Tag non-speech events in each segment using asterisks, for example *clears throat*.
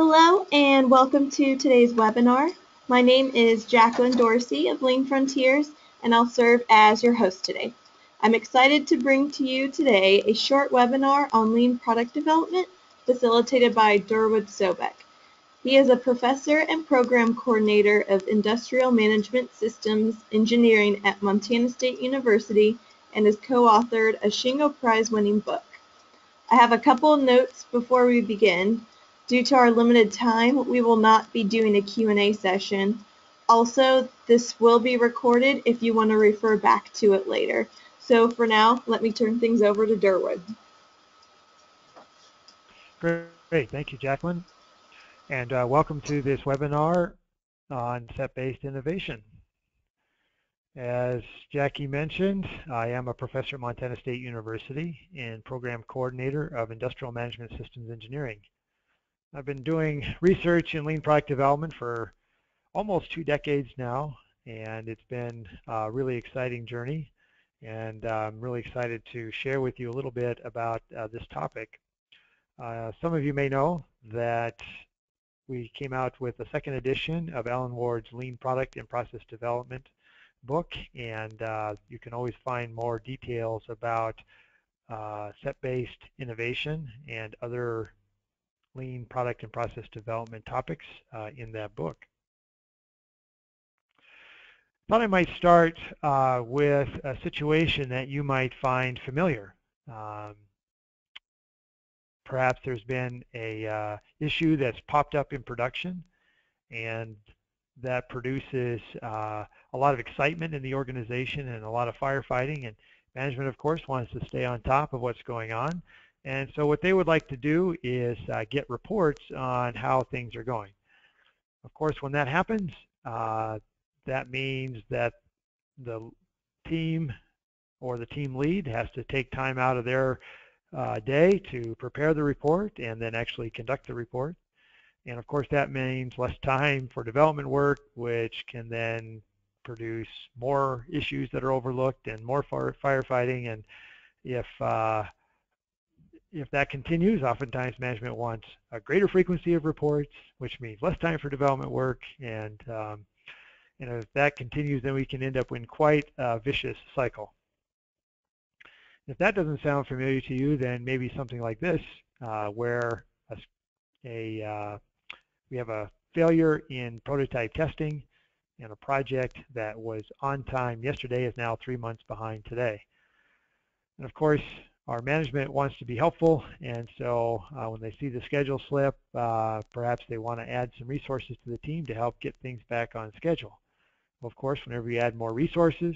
Hello and welcome to today's webinar. My name is Jacqueline Dorsey of Lean Frontiers and I'll serve as your host today. I'm excited to bring to you today a short webinar on lean product development facilitated by Durward Sobek. He is a professor and program coordinator of Industrial Management Systems Engineering at Montana State University and has co-authored a Shingo Prize-winning book. I have a couple notes before we begin. Due to our limited time, we will not be doing a Q&A session. Also, this will be recorded if you want to refer back to it later. So for now, let me turn things over to Durward. Great, thank you, Jacqueline. And uh, welcome to this webinar on set-based innovation. As Jackie mentioned, I am a professor at Montana State University and program coordinator of Industrial Management Systems Engineering. I've been doing research in lean product development for almost two decades now, and it's been a really exciting journey. And I'm really excited to share with you a little bit about uh, this topic. Uh, some of you may know that we came out with the second edition of Allen Ward's Lean Product and Process Development book, and uh, you can always find more details about uh, set-based innovation and other lean product and process development topics uh, in that book. Thought I might start uh, with a situation that you might find familiar. Um, perhaps there's been a uh, issue that's popped up in production and that produces uh, a lot of excitement in the organization and a lot of firefighting and management of course wants to stay on top of what's going on and so what they would like to do is uh, get reports on how things are going. Of course, when that happens, uh, that means that the team or the team lead has to take time out of their uh, day to prepare the report and then actually conduct the report. And of course, that means less time for development work, which can then produce more issues that are overlooked and more fire firefighting. And if uh, if that continues, oftentimes management wants a greater frequency of reports, which means less time for development work. And um, know, if that continues, then we can end up in quite a vicious cycle. If that doesn't sound familiar to you, then maybe something like this, uh, where a, a uh, we have a failure in prototype testing and a project that was on time yesterday is now three months behind today. And of course, our management wants to be helpful, and so uh, when they see the schedule slip, uh, perhaps they want to add some resources to the team to help get things back on schedule. Of course, whenever you add more resources,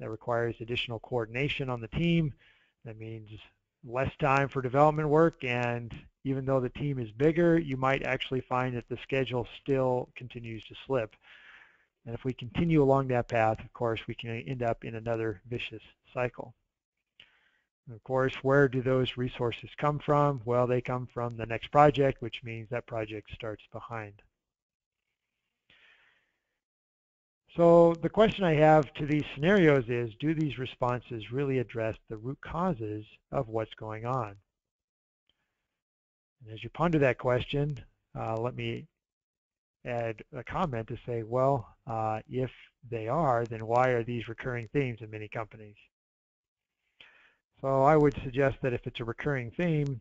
that requires additional coordination on the team. That means less time for development work, and even though the team is bigger, you might actually find that the schedule still continues to slip. And if we continue along that path, of course, we can end up in another vicious cycle. Of course, where do those resources come from? Well, they come from the next project, which means that project starts behind. So the question I have to these scenarios is, do these responses really address the root causes of what's going on? And as you ponder that question, uh, let me add a comment to say, well, uh, if they are, then why are these recurring themes in many companies? So I would suggest that if it's a recurring theme,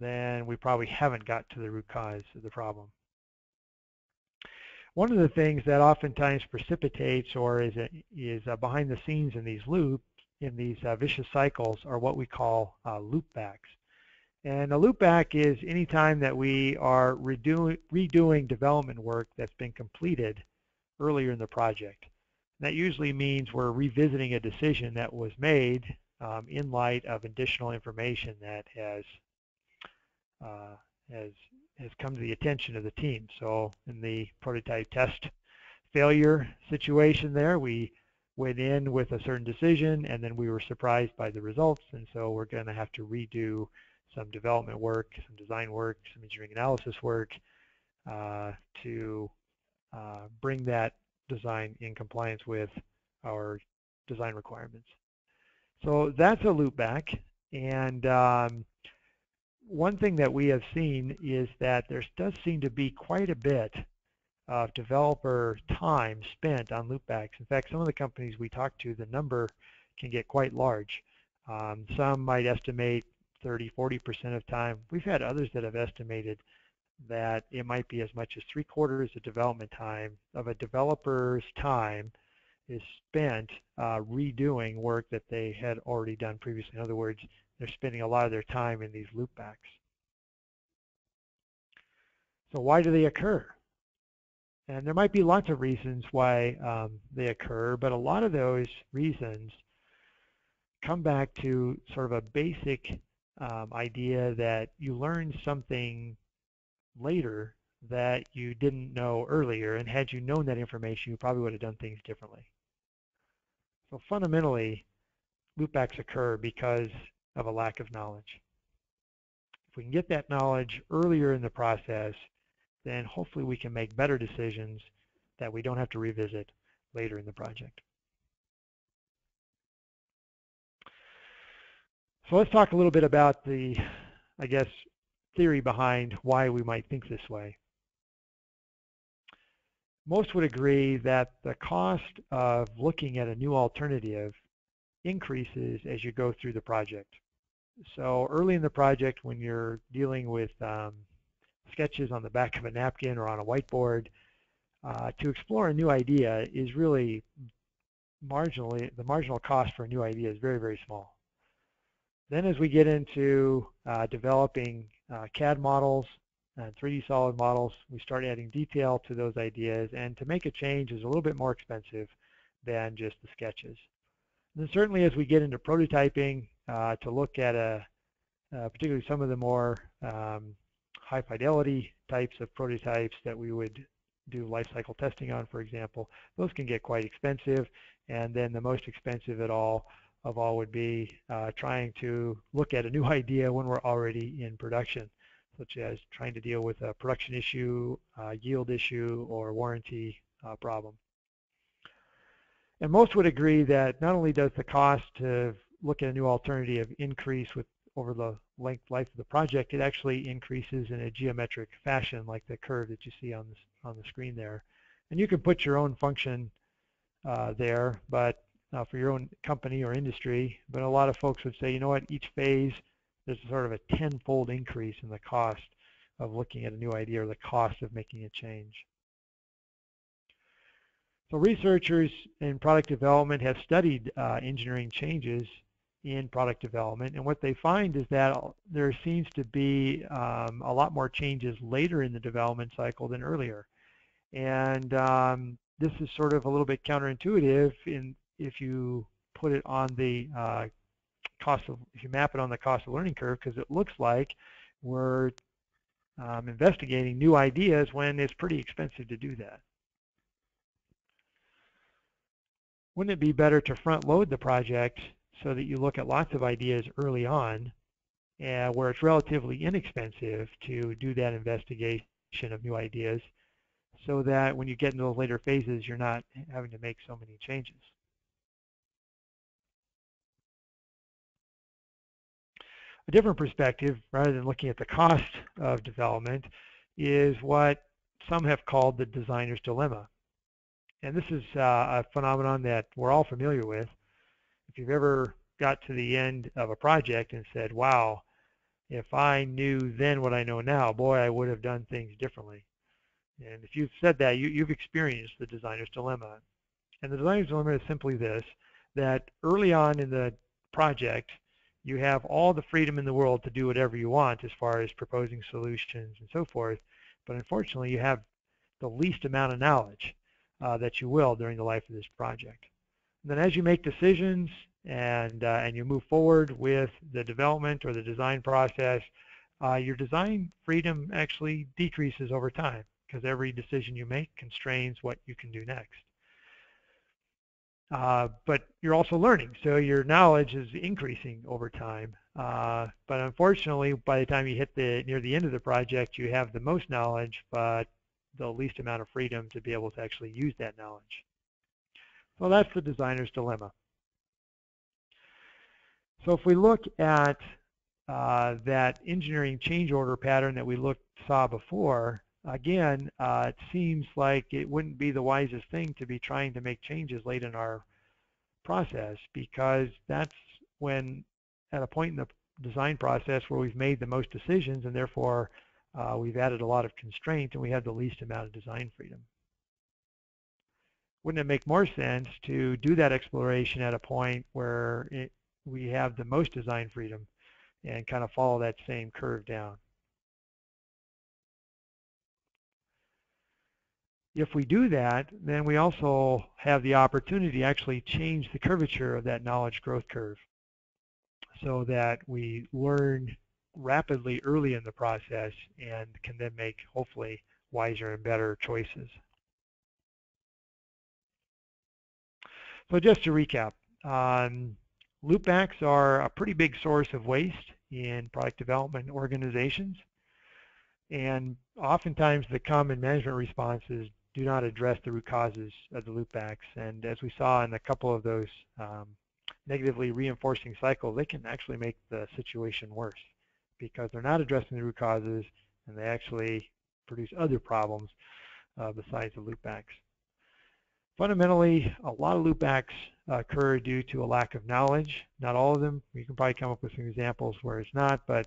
then we probably haven't got to the root cause of the problem. One of the things that oftentimes precipitates or is, a, is behind the scenes in these loops, in these uh, vicious cycles, are what we call uh, loopbacks. And a loopback is any time that we are redoing, redoing development work that's been completed earlier in the project. And that usually means we're revisiting a decision that was made in light of additional information that has uh, has has come to the attention of the team. So in the prototype test failure situation there, we went in with a certain decision and then we were surprised by the results and so we're going to have to redo some development work, some design work, some engineering analysis work uh, to uh, bring that design in compliance with our design requirements. So that's a loopback. And um, one thing that we have seen is that there does seem to be quite a bit of developer time spent on loopbacks. In fact, some of the companies we talk to, the number can get quite large. Um, some might estimate 30, 40% of time. We've had others that have estimated that it might be as much as three quarters of development time of a developer's time is spent uh, redoing work that they had already done previously. In other words, they're spending a lot of their time in these loopbacks. So why do they occur? And there might be lots of reasons why um, they occur, but a lot of those reasons come back to sort of a basic um, idea that you learn something later that you didn't know earlier, and had you known that information, you probably would have done things differently. So fundamentally, loopbacks occur because of a lack of knowledge. If we can get that knowledge earlier in the process, then hopefully we can make better decisions that we don't have to revisit later in the project. So let's talk a little bit about the, I guess, theory behind why we might think this way. Most would agree that the cost of looking at a new alternative increases as you go through the project. So early in the project when you're dealing with um, sketches on the back of a napkin or on a whiteboard, uh, to explore a new idea is really marginally, the marginal cost for a new idea is very, very small. Then as we get into uh, developing uh, CAD models 3D solid models, we start adding detail to those ideas and to make a change is a little bit more expensive than just the sketches. And then certainly as we get into prototyping uh, to look at a, uh, particularly some of the more um, high fidelity types of prototypes that we would do life cycle testing on, for example, those can get quite expensive. And then the most expensive at all of all would be uh, trying to look at a new *laughs* idea when we're already in production, such as trying to deal with a production issue, uh, yield issue, or warranty uh, problem. And most would agree that not only does the cost to look at a new alternative increase with over the length life of the project, it actually increases in a geometric fashion like the curve that you see on, on the screen there. And you can put your own function uh, there, but uh, for your own company or industry. But a lot of folks would say, you know what, each phase there's sort of a tenfold increase in the cost of looking at a new idea or the cost of making a change. So researchers in product development have studied uh, engineering changes in product development. And what they find is that there seems to be um, a lot more changes later in the development cycle than earlier. And um, this is sort of a little bit counterintuitive in if you put it on the uh, cost of, if you map it on the cost of learning curve, because it looks like we're um, investigating new ideas when it's pretty expensive to do that. Wouldn't it be better to front load the project so that you look at lots of ideas early on uh, where it's relatively inexpensive to do that investigation of new ideas so that when you get into those later phases you're not having to make so many changes. A different perspective, rather than looking at the cost of development, is what some have called the designer's dilemma. And this is uh, a phenomenon that we're all familiar with if you've ever got to the end of a project and said, wow, if I knew then what I know now, boy, I would have done things differently. And if you've said that, you, you've experienced the designer's dilemma. And the designer's dilemma is simply this, that early on in the project, you have all the freedom in the world to do whatever you want as far as proposing solutions and so forth. But unfortunately, you have the least amount of knowledge uh, that you will during the life of this project. And then as you make decisions and, uh, and you move forward with the development or the design process, uh, your design freedom actually decreases over time because every decision you make constrains what you can do next. Uh, but you're also learning, so your knowledge is increasing over time. Uh, but unfortunately, by the time you hit the near the end of the project, you have the most knowledge, but the least amount of freedom to be able to actually use that knowledge. So that's the designer's dilemma. So if we look at uh, that engineering change order pattern that we looked saw before, again, uh, it seems like it wouldn't be the wisest thing to be trying to make changes late in our process because that's when at a point in the design process where we've made the most decisions and therefore uh, we've added a lot of constraint and we have the least amount of design freedom. Wouldn't it make more sense to do that exploration at a point where it, we have the most design freedom and kind of follow that same curve down? If we do that, then we also have the opportunity to actually change the curvature of that knowledge growth curve so that we learn rapidly early in the process and can then make hopefully wiser and better choices. So just to recap, um, loopbacks are a pretty big source of waste in product development organizations and oftentimes the common management responses do not address the root causes of the loopbacks and as we saw in a couple of those um, negatively reinforcing cycles, they can actually make the situation worse because they're not addressing the root causes and they actually produce other problems uh, besides the loopbacks. Fundamentally, a lot of loopbacks occur due to a lack of knowledge. Not all of them. You can probably come up with some examples where it's not, but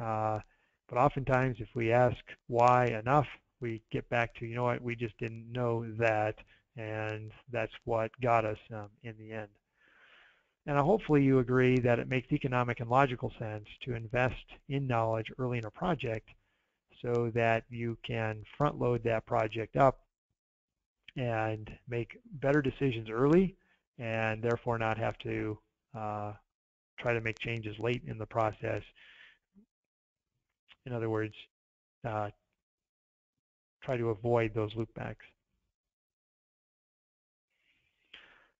uh, but oftentimes if we ask why enough, we get back to, you know what, we just didn't know that, and that's what got us um, in the end. And hopefully you agree that it makes economic and logical sense to invest in knowledge early in a project so that you can front load that project up and make better decisions early and therefore not have to uh, try to make changes late in the process. In other words, uh, try to avoid those loopbacks.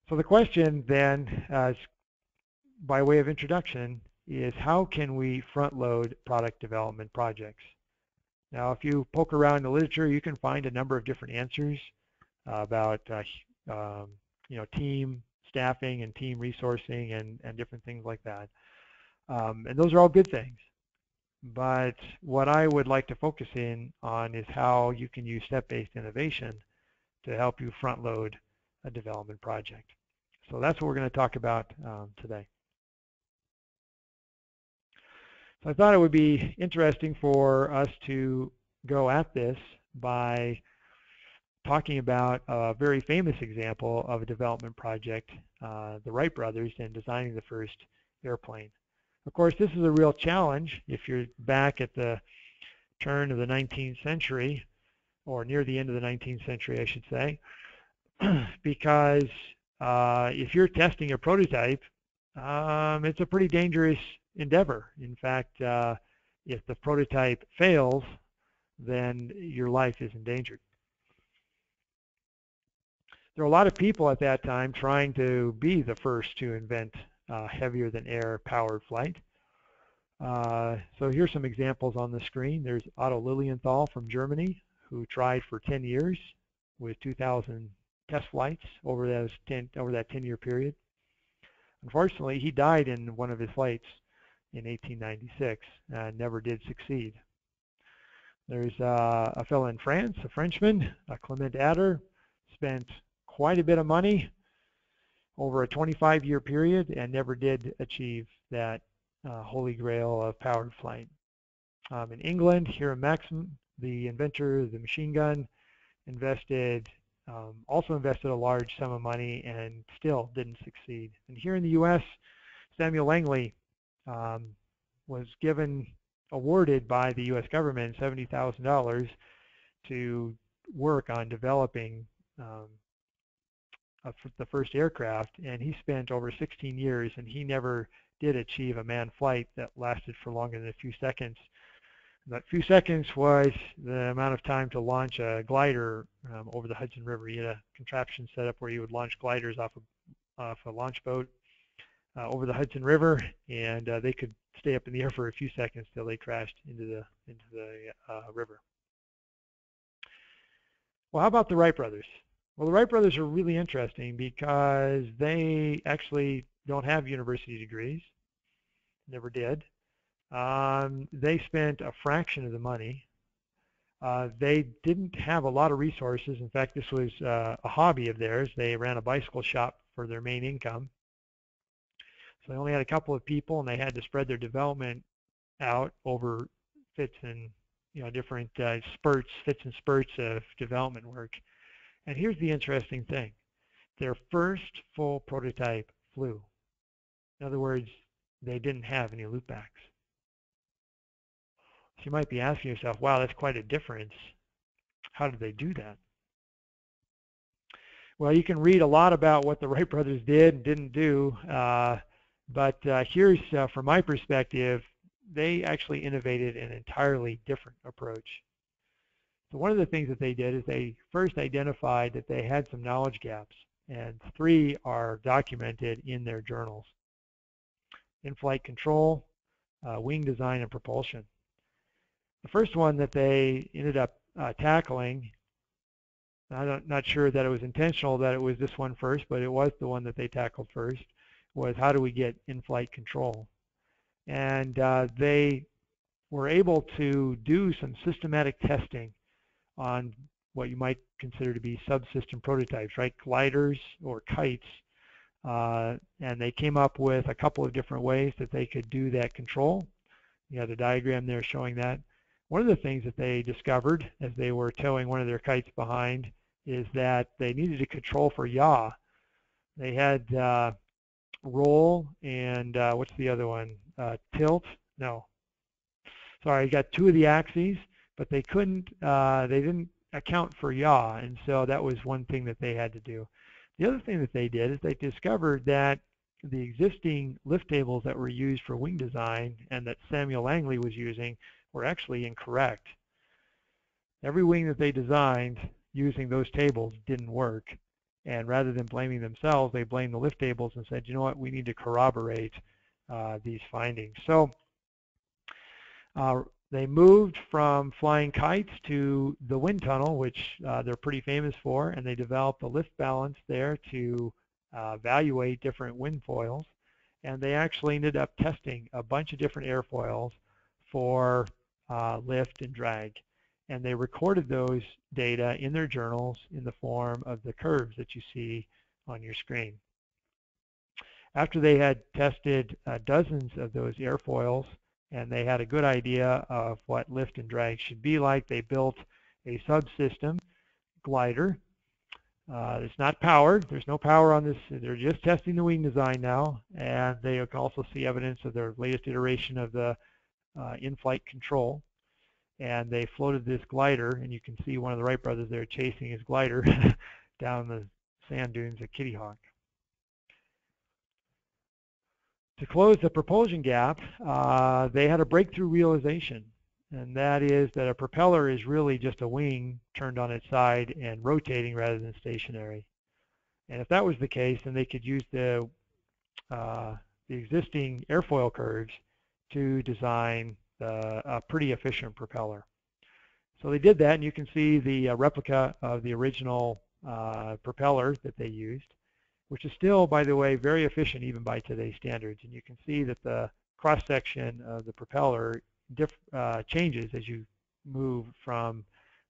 So the question then, uh, by way of introduction, is how can we front load product development projects? Now, if you poke around the literature, you can find a number of different answers uh, about uh, um, you know team staffing and team resourcing and, and different things like that. Um, and those are all good things. But what I would like to focus in on is how you can use set-based innovation to help you front load a development project. So that's what we're going to talk about um, today. So I thought it would be interesting for us to go at this by talking about a very famous example of a development project, uh, the Wright brothers, in designing the first airplane. Of course, this is a real challenge if you're back at the turn of the 19th century, or near the end of the 19th century, I should say, *clears throat* because uh, if you're testing a prototype, um, it's a pretty dangerous endeavor. In fact, uh, if the prototype fails, then your life is endangered. There are a lot of people at that time trying to be the first to invent heavier than air powered flight. Uh, so here's some examples on the screen. There's Otto Lilienthal from Germany who tried for 10 years with 2,000 test flights over, those 10, over that 10 year period. Unfortunately, he died in one of his flights in 1896 and never did succeed. There's uh, a fellow in France, a Frenchman, uh, Clement Ader, spent quite a bit of money over a 25-year period and never did achieve that uh, holy grail of powered flight. Um, in England, Hiram Maxim, the inventor of the machine gun, invested um, also invested a large sum of money and still didn't succeed. And here in the U.S., Samuel Langley um, was given, awarded by the U.S. government $70,000 to work on developing um, a, the first aircraft, and he spent over 16 years, and he never did achieve a manned flight that lasted for longer than a few seconds. That few seconds was the amount of time to launch a glider um, over the Hudson River. He had a contraption set up where you would launch gliders off a, off a launch boat uh, over the Hudson River, and uh, they could stay up in the air for a few seconds till they crashed into the into the uh, river. Well, how about the Wright brothers? Well, the Wright brothers are really interesting because they actually don't have university degrees, never did. Um, they spent a fraction of the money. Uh, they didn't have a lot of resources. In fact, this was uh, a hobby of theirs. They ran a bicycle shop for their main income. So they only had a couple of people, and they had to spread their development out over fits and you know different uh, spurts, fits and spurts of development work. And here's the interesting thing: their first full prototype flew. In other words, they didn't have any loopbacks. So you might be asking yourself, wow, that's quite a difference. How did they do that? Well, you can read a lot about what the *laughs* Wright brothers did and didn't do, uh, but uh, here's, uh, from my perspective, they actually innovated an entirely different approach. So one of the things that they did is they first identified that they had some knowledge gaps, and three are documented in their journals. In-flight control, uh, wing design, and propulsion. The first one that they ended up uh, tackling, I'm not sure that it was intentional that it was this one first, but it was the one that they tackled first, was how do we get in-flight control. And uh, they were able to do some systematic testing on what you might consider to be subsystem prototypes, right? Gliders or kites. Uh, and they came up with a couple of different ways that they could do that control. You have the diagram there showing that. One of the things that they discovered as they were towing one of their kites behind is that they needed to control for yaw. They had uh, roll and uh, what's the other one? Uh, tilt? No. Sorry, you got two of the axes, but they couldn't, uh, they didn't account for yaw, and so that was one thing that they had to do. The other thing that they did is they discovered that the existing lift tables that were used for wing design and that Samuel Langley was using were actually incorrect. Every wing that they designed using those tables didn't work. And rather than blaming themselves, they blamed the lift tables and said, you know what, we need to corroborate uh, these findings. So uh, they moved from flying kites to the wind tunnel, which uh, they're pretty famous for, and they developed a lift balance there to uh, evaluate different wind foils. And they actually ended up testing a bunch of different airfoils for uh, lift and drag. And they recorded those data in their journals in the form of the curves that you see on your screen. After they had tested uh, dozens of those airfoils and they had a good idea of what lift and drag should be like, they built a subsystem glider. Uh, it's not powered. There's no power on this. They're just testing the wing design now, and they can also see evidence of their latest iteration of the uh, in-flight control. And they floated this glider, and you can see one of the Wright brothers there chasing his glider *laughs* down the sand dunes at Kitty Hawk. To close the propulsion gap, uh, they had a breakthrough realization, and that is that a propeller is really just a wing turned on its side and rotating rather than stationary. And if that was the case, then they could use the, uh, the existing airfoil curves to design uh, a pretty efficient propeller. So they did that, and you can see the uh, replica of the original uh, propeller that they used, which is still, by the way, very efficient even by today's standards. And you can see that the cross-section of the propeller uh, changes as you move from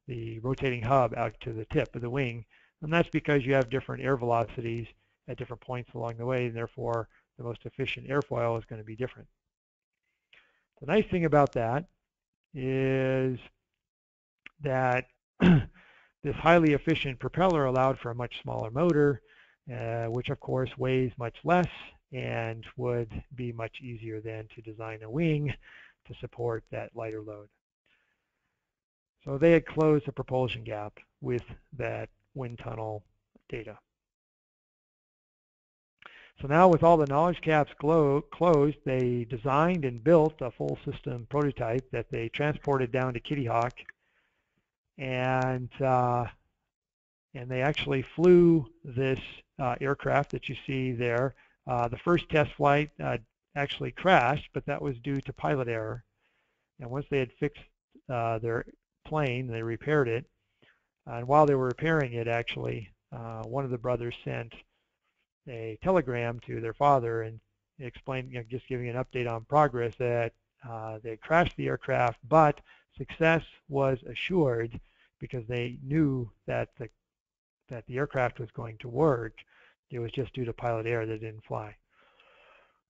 the rotating hub out to the tip of the wing. And that's because you have different air velocities at different points along the way, and therefore the most efficient airfoil is going to be different. The nice thing about that is that *clears throat* this highly efficient propeller allowed for a much smaller motor, uh, which of course weighs much less and would be much easier than to design a wing to support that lighter load. So they had closed the propulsion gap with that wind tunnel data. So now with all the knowledge gaps closed, they designed and built a full system prototype that they transported down to Kitty Hawk. And, uh, and they actually flew this uh, aircraft that you see there. Uh, the first test flight uh, actually crashed, but that was due to pilot error. And once they had fixed their plane, they repaired it. And while they were repairing it, actually, one of the brothers sent a telegram to their father and explained, you know, just giving an update on progress that uh, they crashed the aircraft, but success was assured because they knew that the that the aircraft was going to work. It was just due to pilot error that didn't fly.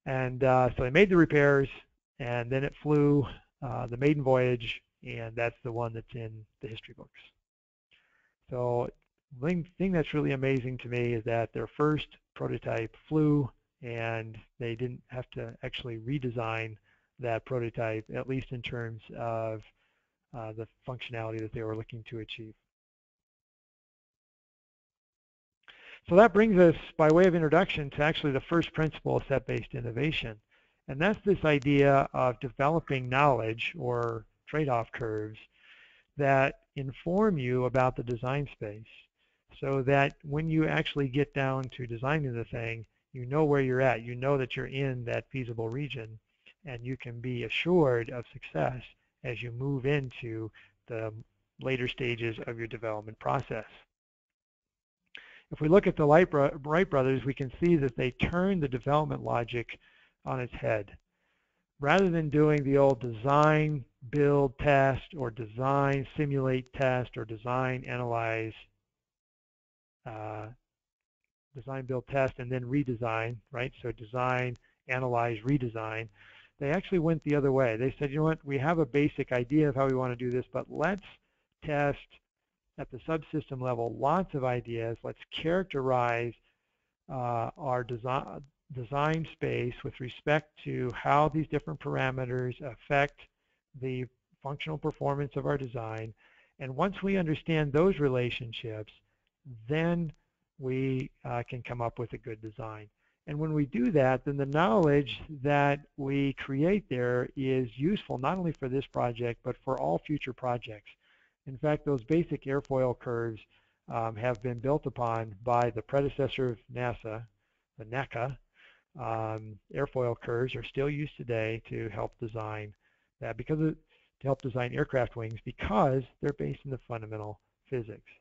And uh, so they made the repairs, and then it flew uh, the maiden voyage, and that's the one that's in the history books. So the thing that's really amazing to me is that their first prototype flew, and they didn't have to actually redesign that prototype, at least in terms of uh, the functionality that they were looking to achieve. So that brings us, by way of introduction, to actually the first principle of set-based innovation. And that's this idea of developing knowledge or trade-off curves that inform you about the design space so that when you actually get down to designing the thing, you know where you're at. You know that you're in that feasible region and you can be assured of success as you move into the later stages of your development process. If we look at the Wright brothers, we can see that they turned the development logic on its head. Rather than doing the old design, build, test, or design, simulate, test, or design, analyze, uh, design, build, test, and then redesign, right? So design, analyze, redesign they actually went the other way. They said, you know what, we have a basic idea of how we want to do this, but let's test at the subsystem level lots of ideas. Let's characterize uh, our design, design space with respect to how these different parameters affect the functional performance of our design. And once we understand those relationships, then we uh, can come up with a good design. And when we do that, then the knowledge that we create there is useful not only for this project, but for all future projects. In fact, those basic airfoil curves um, have been built upon by the predecessor of NASA, the NACA. Um, airfoil curves are still used today to help design that because of, to help design aircraft wings because they're based in the fundamental physics.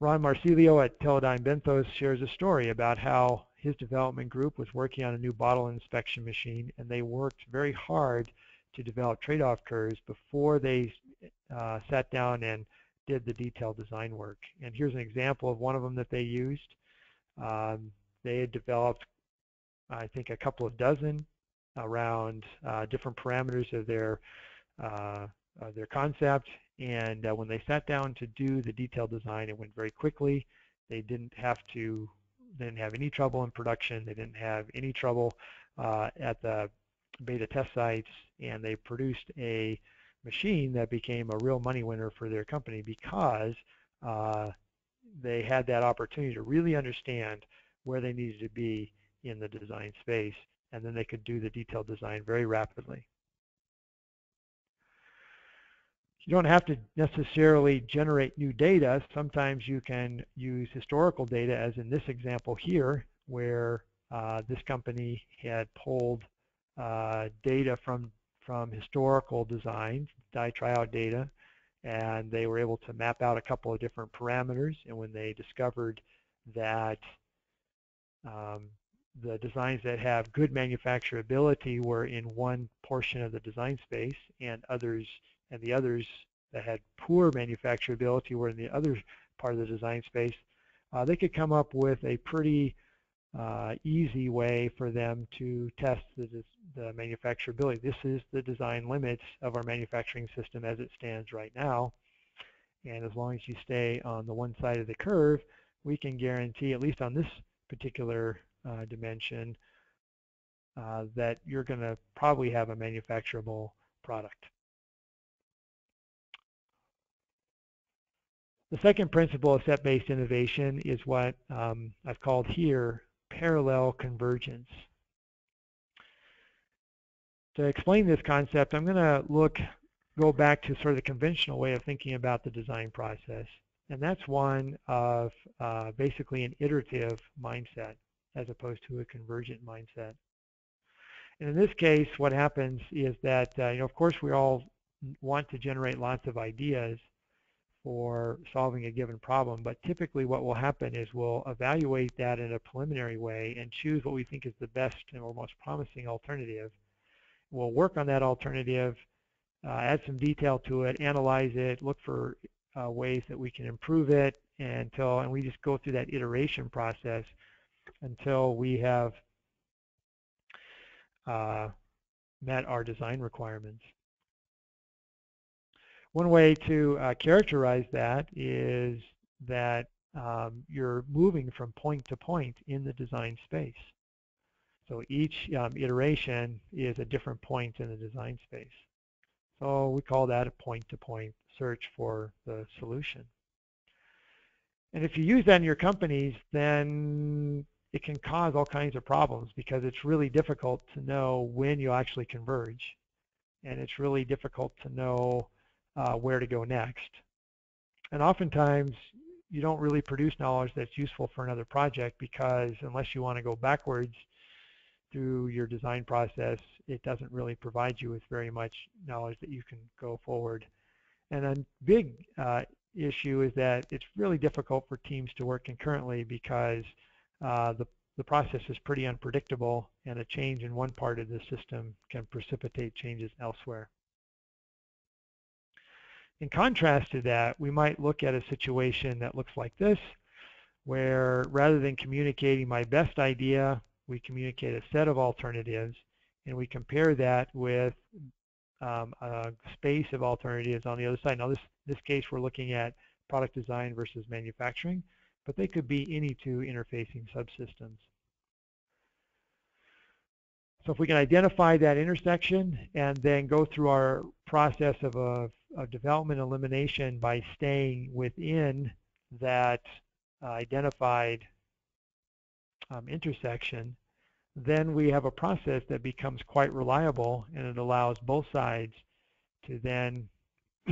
Ron Marsilio at Teledyne Benthos shares a story about how his development group was working on a new bottle inspection machine and they worked very hard to develop trade-off curves before they uh, sat down and did the detailed design work. And here's an example of one of them that they used. Um, they had developed, I think, a couple of dozen around uh, different parameters of their uh, uh, their concept. And uh, when they sat down to do the detailed design, it went very quickly. They didn't have to, didn't have any trouble in production. They didn't have any trouble uh, at the beta test sites, and they produced a machine that became a real money winner for their company because uh, they had that opportunity to really understand where they needed to be in the design space, and then they could do the detailed design very rapidly. You don't have to necessarily generate new data. Sometimes you can use historical data, as in this example here, where uh, this company had pulled uh, data from, from historical designs, die tryout data, and they were able to map out a couple of different parameters. And when they discovered that um, the designs that have good manufacturability were in one portion of the design space and others and the others that had poor manufacturability were in the other part of the design space, uh, they could come up with a pretty uh, easy way for them to test the, the, manufacturability. This is the design limits of our manufacturing system as it stands right now. And as long as you stay on the one side of the curve, we can guarantee, at least on this particular uh, dimension, uh, that you're going to probably have a manufacturable product. The second principle of set-based innovation is what um, I've called here parallel convergence. To explain this concept, I'm going to look, go back to sort of the conventional way of thinking about the design process. And that's one of uh, basically an iterative mindset as opposed to a convergent mindset. And in this case, what happens is that, uh, you know, of course, we all want to generate lots of ideas, for solving a given problem, but typically what will happen is we'll evaluate that in a preliminary way and choose what we think is the best or most promising alternative. We'll work on that alternative, uh, add some detail to it, analyze it, look for uh, ways that we can improve it until, and we just go through that iteration process until we have uh, met our design requirements. One way to uh, characterize that is that um, you're moving from point to point in the design space. So each um, iteration is a different point in the design space. So we call that a point-to-point -point search for the solution. And if you use that in your companies, then it can cause all kinds of problems because it's really difficult to know when you actually converge. And it's really difficult to know uh, where to go next. And oftentimes, you don't really produce knowledge that's useful for another project because unless you want to go backwards through your design process, it doesn't really provide you with very much knowledge that you can go forward. And a big uh, issue is that it's really difficult for teams to work concurrently because uh, the, the process is pretty unpredictable and a change in one part of the system can precipitate changes elsewhere. In contrast to that, we might look at a situation that looks like this, where rather than communicating my best idea, we communicate a set of alternatives, and we compare that with um, a space of alternatives on the other side. Now, this this case, we're looking at product design versus manufacturing, but they could be any two interfacing subsystems. So if we can identify that intersection and then go through our process of, a, of development elimination by staying within that uh, identified um, intersection, then we have a process that becomes quite reliable and it allows both sides to then *clears throat*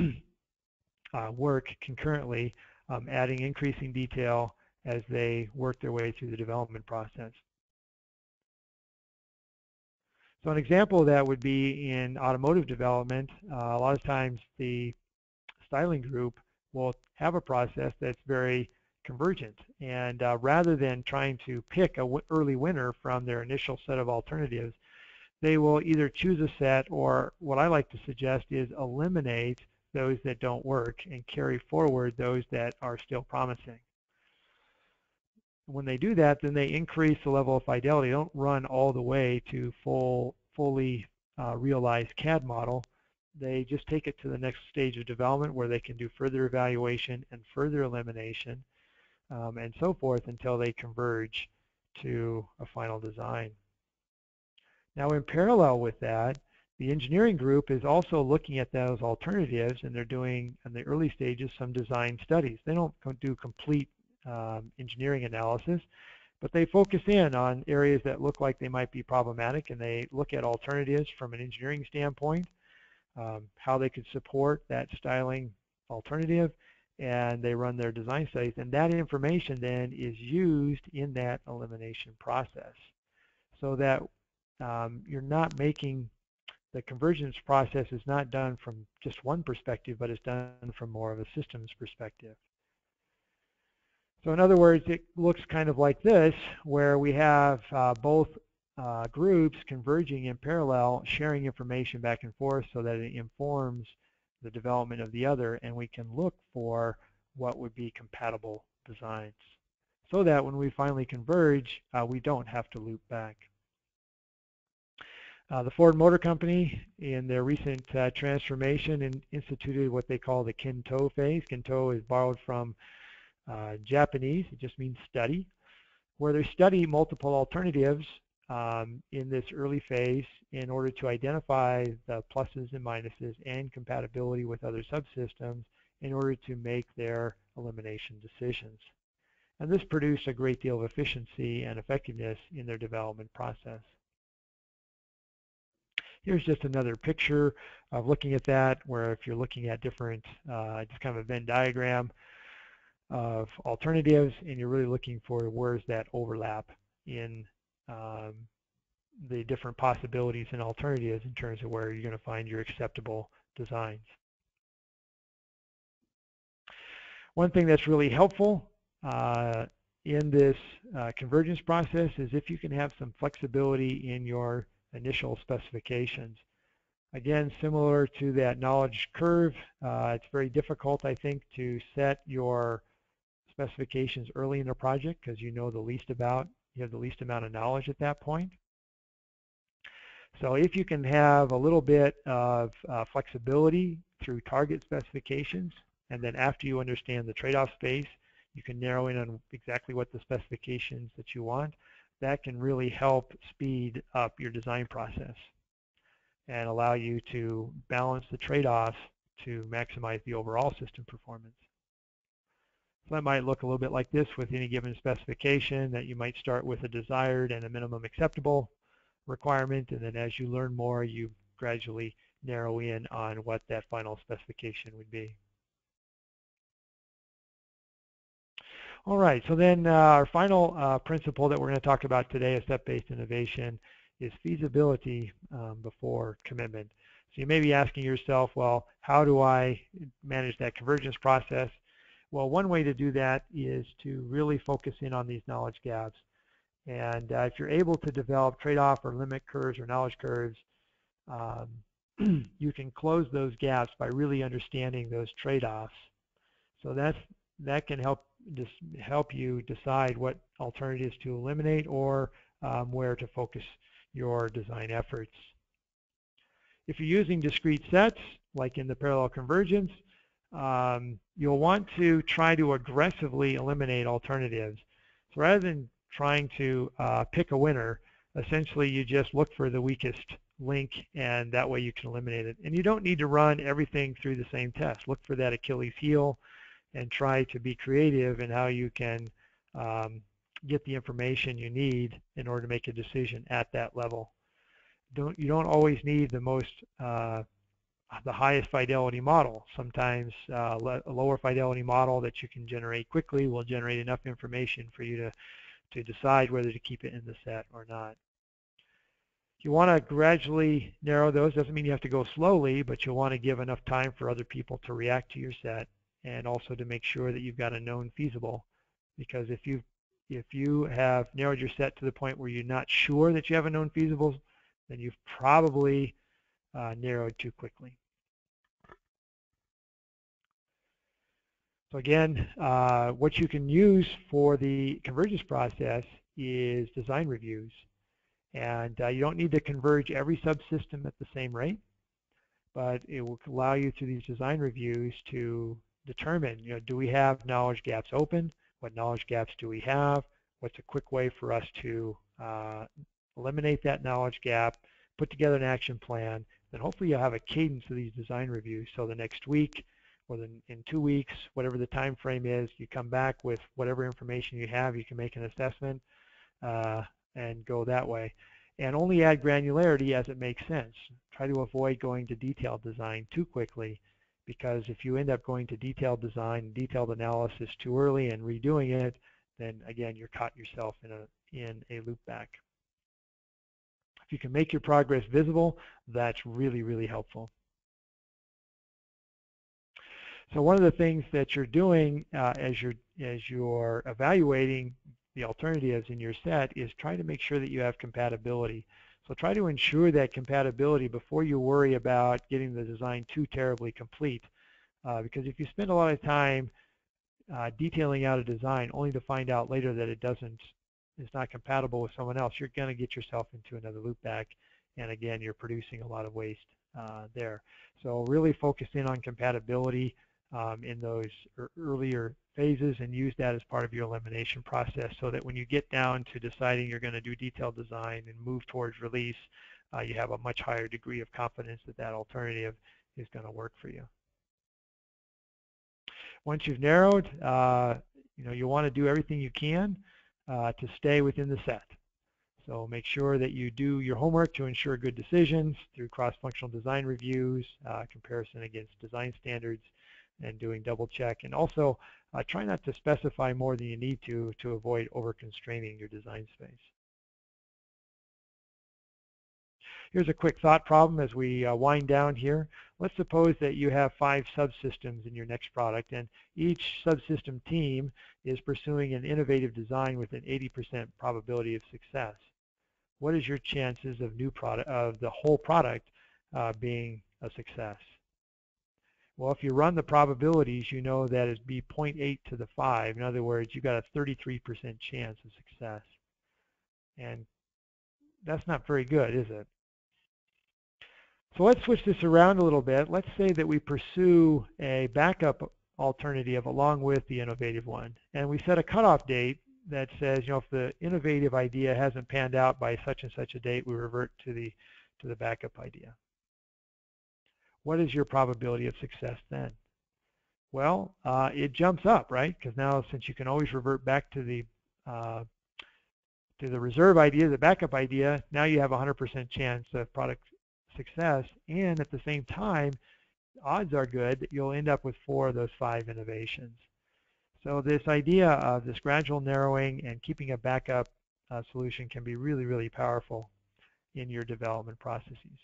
uh, work concurrently, um, adding increasing detail as they work their way through the development process. So an example of that would be in automotive development. Uh, a lot of times the styling group will have a process that's very convergent. And uh, rather than trying to pick a early winner from their initial set of alternatives, they will either choose a set or what I like to suggest is eliminate those that don't work and carry forward those that are still promising. When they do that, then they increase the level of fidelity. They don't run all the way to full, fully uh, realized CAD model. They just take it to the next stage of development where they can do further evaluation and further elimination um, and so forth until they converge to a final design. Now in parallel with that, the engineering group is also looking at those alternatives and they're doing in the early stages some design studies. They don't do complete um, engineering analysis, but they focus in on areas that look like they might be problematic and they look at alternatives from an engineering standpoint, um, how they could support that styling alternative, and they run their design studies. And that information then is used in that elimination process so that um, you're not making the convergence process is not done from just one perspective, but it's done from more of a systems perspective. So in other words, it looks kind of like this, where we have uh, both uh, groups converging in parallel, sharing information back and forth so that it informs the development of the other, and we can look for what would be compatible designs so that when we finally converge, uh, we don't have to loop back. Uh, the Ford Motor Company, in their recent uh, transformation, in, instituted what they call the Kentou phase. Kentou is borrowed from uh, Japanese, it just means study, where they study multiple alternatives um, in this early phase in order to identify the pluses and minuses and compatibility with other subsystems in order to make their elimination decisions. And this produced a great deal of efficiency and effectiveness in their development process. Here's just another picture of looking at that, where if you're looking at different, uh, just kind of a Venn diagram of alternatives, and you're really looking for where's that overlap in um, the different possibilities and alternatives in terms of where you're going to find your acceptable designs. One thing that's really helpful uh, in this uh, convergence process is if you can have some flexibility in your initial specifications. Again, similar to that knowledge curve, uh, it's very difficult, I think, to set your specifications early in the project because you know the least about, you have the least amount of knowledge at that point. So if you can have a little bit of uh, flexibility through target specifications, and then after you understand the trade-off space, you can narrow in on exactly what the specifications that you want. That can really help speed up your design process and allow you to balance the trade-offs to maximize the overall system performance. So that might look a little bit like this with any given specification that you might start with a desired and a minimum acceptable requirement and then as you learn more you gradually narrow in on what that final specification would be. All right, so then uh, our final uh, principle that we're going to talk about today, a set-based innovation, is feasibility um, before commitment. So you may be asking yourself, well, how do I manage that convergence process? Well, one way to do that is to really focus in on these knowledge gaps. And uh, if you're able to develop trade-off or limit curves or knowledge curves, um, *clears throat* you can close those gaps by really understanding those trade-offs. So that's that can help just help you decide what alternatives to eliminate or um, where to focus your design efforts. If you're using discrete sets, like in the parallel convergence, um, you'll want to try to aggressively eliminate alternatives. So rather than trying to uh, pick a winner, essentially you just look for the weakest link and that way you can eliminate it. And you don't need to run everything through the same test. Look for that Achilles heel and try to be creative in how you can um, get the information you need in order to make a decision at that level. Don't, you don't always need the most uh, the highest fidelity model. Sometimes uh, a lower fidelity model that you can generate quickly will generate enough information for you to to decide whether to keep it in the set or not. You want to gradually narrow those. Doesn't mean you have to go slowly, but you'll want to give enough time for other people to react to your set and also to make sure that you've got a known feasible. Because if you if you have narrowed your set to the point where you're not sure that you have a known feasible, then you've probably narrowed too quickly. So again, uh, what you can use for the convergence process is design reviews. And uh, you don't need to converge every subsystem at the same rate, but it will allow you through these design reviews to determine, you know, do we have knowledge gaps open? What knowledge gaps do we have? What's a quick way for us to uh, eliminate that knowledge gap, put together an action plan, then hopefully you'll have a cadence of these design reviews. So the next week, or then in two weeks, whatever the time frame is, you come back with whatever information you have, you can make an assessment uh, and go that way. And only add granularity as it makes sense. Try to avoid going to detailed design too quickly because if you end up going to detailed design, detailed analysis too early and redoing it, then again, you're caught yourself in a, in a loop back. If you can make your progress visible, that's really, really helpful. So one of the things that you're doing uh, as you're as you're evaluating the alternatives in your set is try to make sure that you have compatibility. So try to ensure that compatibility before you worry about getting the design too terribly complete. Uh, because if you spend a lot of time uh, detailing out a design only to find out later that it doesn't is not compatible with someone else, you're going to get yourself into another loopback. And again, you're producing a lot of waste uh, there. So really focus in on compatibility um, in those earlier phases and use that as part of your elimination process so that when you get down to deciding you're going to do detailed design and move towards release, uh, you have a much higher degree of confidence that that alternative is going to work for you. Once you've narrowed, uh, you know, you want to do everything you can to stay within the set. So make sure that you do your homework to ensure good decisions through cross-functional design reviews, uh, comparison against design standards, and doing double check. And also uh, try not to specify more than you need to to avoid over constraining your design space. Here's a quick thought problem as we uh, wind down here. Let's suppose that you have five subsystems in your next product and each subsystem team is pursuing an innovative design with an 80% probability of success. What is your chances of new product of the whole product uh, being a success? Well, if you run the probabilities, you know that it'd be 0.8 to the 5. In other words, you've got a 33% chance of success. And that's not very good, is it? So let's switch this around a little bit. Let's say that we pursue a backup alternative along with the innovative one. And we set a cutoff date that says, you know, if the innovative idea hasn't panned out by such and such a date, we revert to the to the backup idea. What is your probability of success then? Well, uh, it jumps up, right? Because now since you can always revert back to the uh, to the reserve idea, the backup idea, now you have a 100% chance of product success. And at the same time, odds are good that you'll end up with four of those five innovations. So this idea of this gradual narrowing and keeping a backup uh, solution can be really, really powerful in your development processes.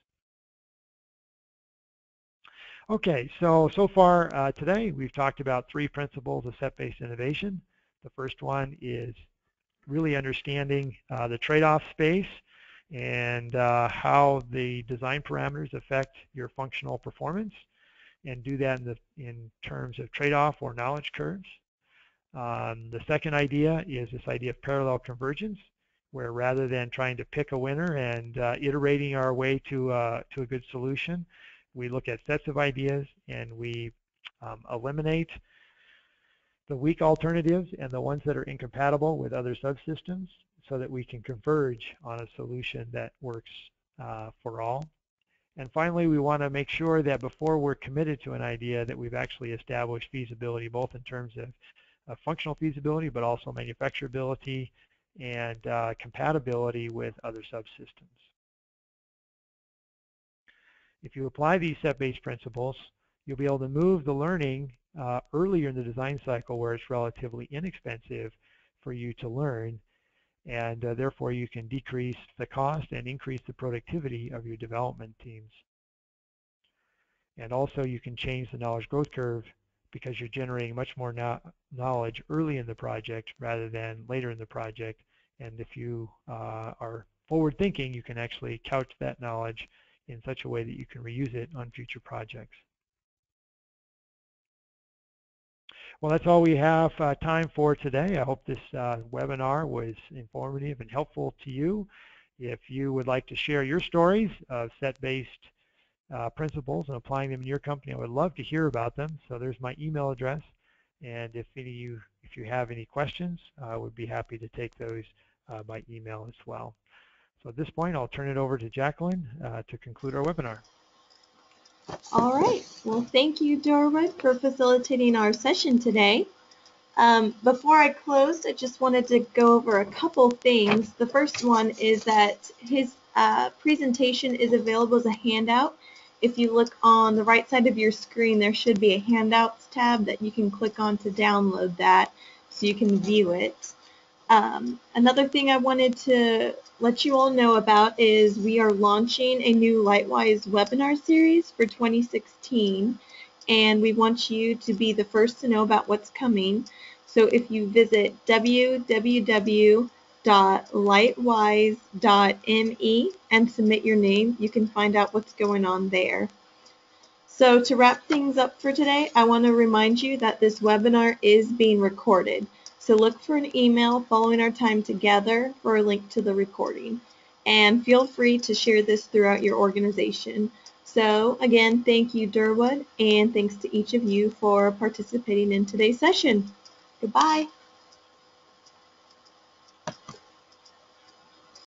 Okay, so, so far uh, today we've talked about three principles of set-based innovation. The first one is really understanding uh, the trade-off space and uh, how the design parameters affect your functional performance and do that in, the, in terms of trade-off or knowledge curves. Um, the second idea is this idea of parallel convergence where rather than trying to pick a winner and uh, iterating our way to, uh, to a good solution, we look at sets of ideas and we um, eliminate the weak alternatives and the ones that are incompatible with other subsystems so that we can converge on a solution that works uh, for all. And finally, we want to make sure that before we're committed to an idea that we've actually established feasibility, both in terms of, functional feasibility, but also manufacturability and uh, compatibility with other subsystems. If you apply these set-based principles, you'll be able to move the learning uh, earlier in the design cycle where it's relatively inexpensive for you to learn and uh, therefore you can decrease the cost and increase the productivity of your development teams. And also you can change the knowledge growth curve because you're generating much more no knowledge early in the project rather than later in the project. And if you uh, are forward thinking, you can actually couch that knowledge in such a way that you can reuse it on future projects. Well, that's all we have uh, time for today. I hope this uh, webinar was informative and helpful to you. If you would like to share your stories of set-based uh, principles and applying them in your company, I would love to hear about them. So there's my email address. And if any of you, if you have any questions, I would be happy to take those uh, by email as well. So at this point, I'll turn it over to Jacqueline uh, to conclude our webinar. All right. Well, thank you, Durward, for facilitating our session today. Um, before I close, I just wanted to go over a couple things. The first one is that his uh, presentation is available as a handout. If you look on the right side of your screen, there should be a Handouts tab that you can click on to download that so you can view it. Um, another thing I wanted to let you all know about is we are launching a new Lightwise webinar series for 2016 and we want you to be the first to know about what's coming. So if you visit www.lightwise.me and submit your name, you can find out what's going on there. So to wrap things up for today, I want to remind you that this webinar is being recorded. So look for an email following our time together for a link to the recording. And feel free to share this throughout your organization. So again, thank you, Durward, and thanks to each of you for participating in today's session. Goodbye.